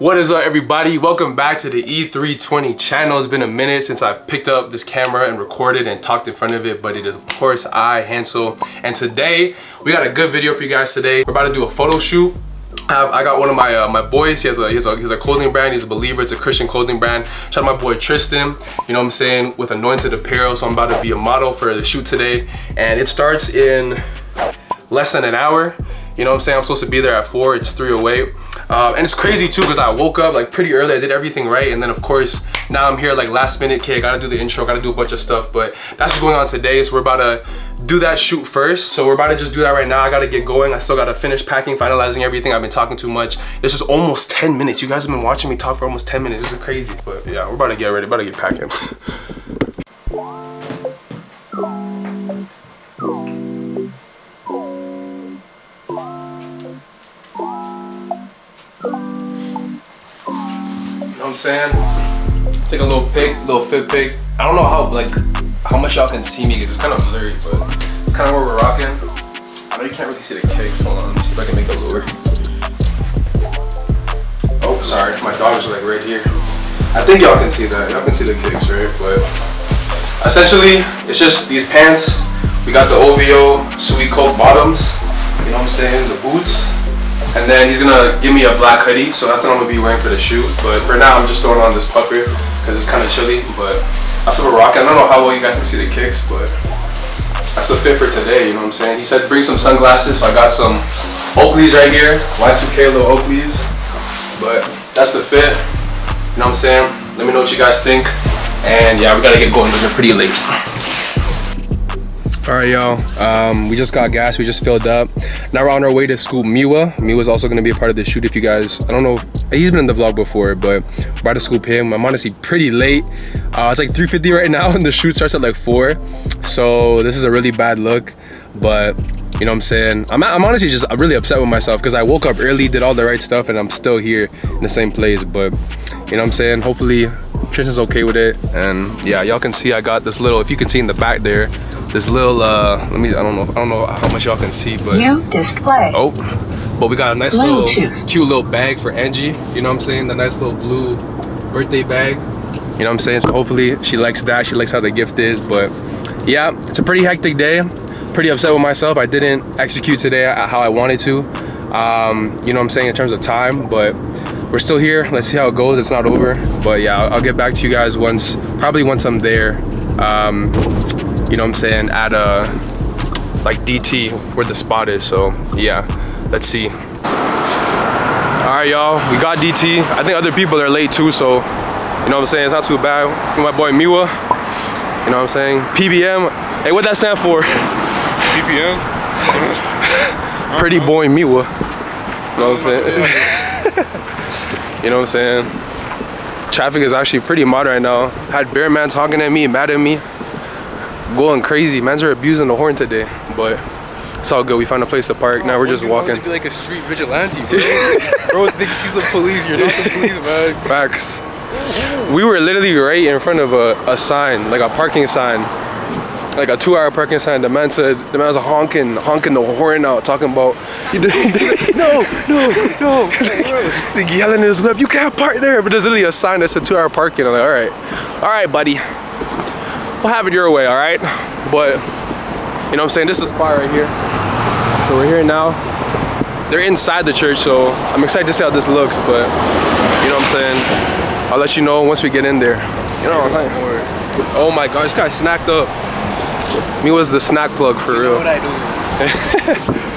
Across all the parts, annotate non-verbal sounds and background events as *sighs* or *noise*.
What is up everybody? Welcome back to the E320 channel. It's been a minute since I picked up this camera and recorded and talked in front of it, but it is of course I, Hansel. And today, we got a good video for you guys today. We're about to do a photo shoot. I, got one of my uh, my boys. He has a he has a he's a clothing brand. He's a believer. It's a Christian clothing brand. Shout out my boy Tristan. You know what I'm saying? With Anointed Apparel. So I'm about to be a model for the shoot today, and it starts in less than an hour. You know what I'm saying? I'm supposed to be there at four. It's 308. Um, and it's crazy too because I woke up like pretty early. I did everything right. And then of course, now I'm here like last minute. Okay, I gotta do the intro, gotta do a bunch of stuff. But that's what's going on today. So we're about to do that shoot first. So we're about to just do that right now. I gotta get going. I still gotta finish packing, finalizing everything. I've been talking too much. This is almost 10 minutes. You guys have been watching me talk for almost 10 minutes. This is crazy. But yeah, we're about to get ready, about to get packing. *laughs* know what I'm saying? Take a little pic, little fit pic. I don't know how like how much y'all can see me because it's kind of blurry, but it's kind of where we're rocking. I know you can't really see the kicks. Hold on, see if I can make a lure. Oh, sorry, my dog is like right here. I think y'all can see that. Y'all can see the kicks, right? But essentially, it's just these pants. We got the OVO Sweet Coke bottoms. You know what I'm saying? The boots. And then he's gonna give me a black hoodie, so that's what I'm gonna be wearing for the shoot. But for now, I'm just throwing on this puffer because it's kind of chilly. But what we're rocking. I don't know how well you guys can see the kicks, but that's the fit for today. You know what I'm saying? He said bring some sunglasses. So I got some Oakleys right here, Y2K little Oakleys. But that's the fit. You know what I'm saying? Let me know what you guys think. And yeah, we gotta get going. We're pretty late. All right, y'all. Um, we just got gas. We just filled up. Now we're on our way to school. Miwa. Miwa's also gonna be a part of the shoot. If you guys, I don't know, if, he's been in the vlog before, but we're about to scoop him. I'm honestly pretty late. Uh, it's like 3:50 right now, *laughs* and the shoot starts at like four. So this is a really bad look, but you know what I'm saying? I'm, I'm honestly just really upset with myself because I woke up early, did all the right stuff, and I'm still here in the same place. But you know what I'm saying? Hopefully Tristan's okay with it. And yeah, y'all can see I got this little, if you can see in the back there, this little uh let me i don't know i don't know how much y'all can see but new display. Oh but we got a nice little cute little bag for angie you know what i'm saying? The nice little blue birthday bag you know what i'm saying? So hopefully she likes that she likes how the gift is but yeah it's a pretty hectic day. Pretty upset with myself. I didn't execute today how i wanted to um you know what i'm saying in terms of time but we're still here. Let's see how it goes. It's not over but yeah i'll, I'll get back to you guys once probably once i'm there. Um you know what I'm saying, at a, like DT where the spot is. So yeah, let's see. All right, y'all, we got DT. I think other people are late too, so you know what I'm saying, it's not too bad. My boy Miwa, you know what I'm saying? PBM, hey, what that stand for? PPM? *laughs* Pretty boy Miwa. You know what I'm saying? *laughs* you know what I'm saying? Traffic is actually pretty mad right now. Had Bear Man talking at me, mad at me going crazy. Mans are abusing the horn today, but it's all good. We found a place to park. Now we're just walking. be like a street vigilante, bro. *laughs* bro thinks he's the police. You're not the police, man. Facts. We were literally right in front of a, a sign, like a parking sign, like a two-hour parking sign. The man said, the man was honking, honking the horn out, talking about, *laughs* no, no, no. *laughs* like yelling in his whip, you can't park there. But there's literally a sign that said two-hour parking. I'm like, all right, all right, buddy we'll have it your way, all right? But, you know what I'm saying? This is a spot right here. So we're here now. They're inside the church, so I'm excited to see how this looks, but, you know what I'm saying? I'll let you know once we get in there. You know what I'm saying? Oh my God, this guy snacked up. Me was the snack plug for you real. what I do. *laughs*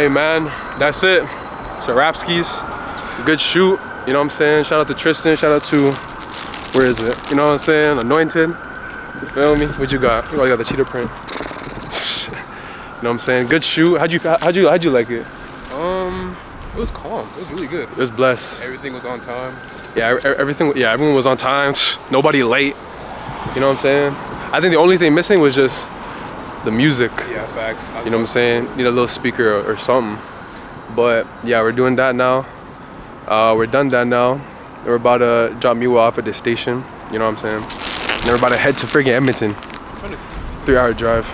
Hey man, that's it. It's a Rapskis. Good shoot. You know what I'm saying? Shout out to Tristan. Shout out to where is it? You know what I'm saying? Anointed. You feel me? What you got? Oh, you got the cheetah print. *laughs* you know what I'm saying? Good shoot. How'd you how'd you how'd you like it? Um, it was calm. It was really good. It was blessed. Everything was on time. Yeah, everything. Yeah, everyone was on time. *sighs* Nobody late. You know what I'm saying? I think the only thing missing was just the music. Yeah, facts. I You know what I'm saying? Need a little speaker or, or something. But yeah, we're doing that now. Uh, we're done that now. We're about to drop Miwa off at the station. You know what I'm saying? And we're about to head to freaking Edmonton. I'm trying to see. Three hour drive.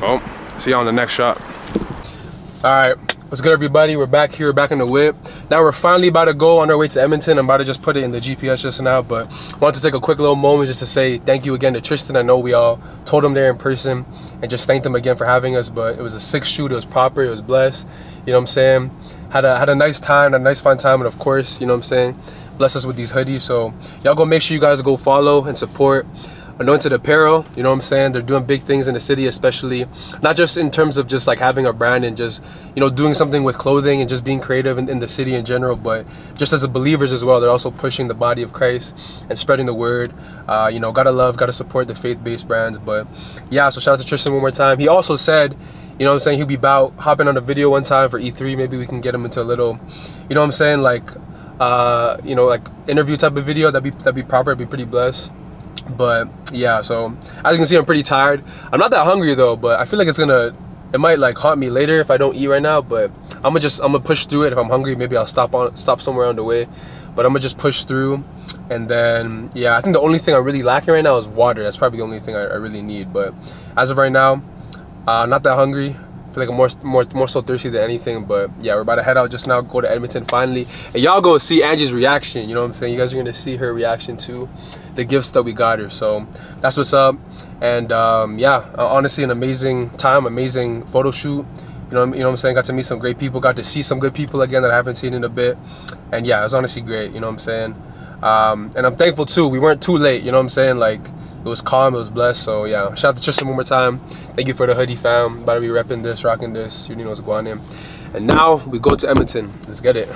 Well, see you on the next shot. All right, what's good, everybody? We're back here, back in the whip. Now we're finally about to go on our way to Edmonton. I'm about to just put it in the GPS just now, but wanted to take a quick little moment just to say thank you again to Tristan. I know we all told him there in person and just thanked him again for having us, but it was a sick shoot. It was proper. It was blessed. You know what I'm saying? Had a had a nice time, a nice fun time, and of course, you know what I'm saying? Bless us with these hoodies. So y'all go make sure you guys go follow and support Anointed Apparel, you know what I'm saying? They're doing big things in the city, especially not just in terms of just like having a brand and just, you know, doing something with clothing and just being creative in, in the city in general, but just as a believers as well, they're also pushing the body of Christ and spreading the word. Uh, you know, gotta love, gotta support the faith-based brands. But yeah, so shout out to Tristan one more time. He also said, you know what I'm saying, he'll be about hopping on a video one time for E3. Maybe we can get him into a little, you know what I'm saying, like, uh, you know, like interview type of video. That'd be that'd be proper. It'd be pretty blessed but yeah so as you can see i'm pretty tired. I'm not that hungry though but i feel like it's gonna it might like haunt me later if i don't eat right now but i'm gonna just i'm gonna push through it. If i'm hungry maybe i'll stop on stop somewhere on the way. But i'm gonna just push through and then yeah i think the only thing i'm really lacking right now is water. That's probably the only thing i, I really need. But as of right now uh not that hungry feel like I'm more, more, more so thirsty than anything. But yeah, we're about to head out just now, go to Edmonton finally. And y'all go see Angie's reaction. You know what I'm saying? You guys are gonna see her reaction to the gifts that we got her. So that's what's up. And um, yeah, honestly, an amazing time, amazing photo shoot. You know, you know what I'm saying? Got to meet some great people, got to see some good people again that I haven't seen in a bit. And yeah, it was honestly great. You know what I'm saying? Um, and I'm thankful too. We weren't too late. You know what I'm saying? Like it was calm, it was blessed. So yeah, shout out to Tristan one more time. Thank you for the hoodie fam. About to be repping this, rocking this. You know what's going on. And now we go to Edmonton. Let's get it.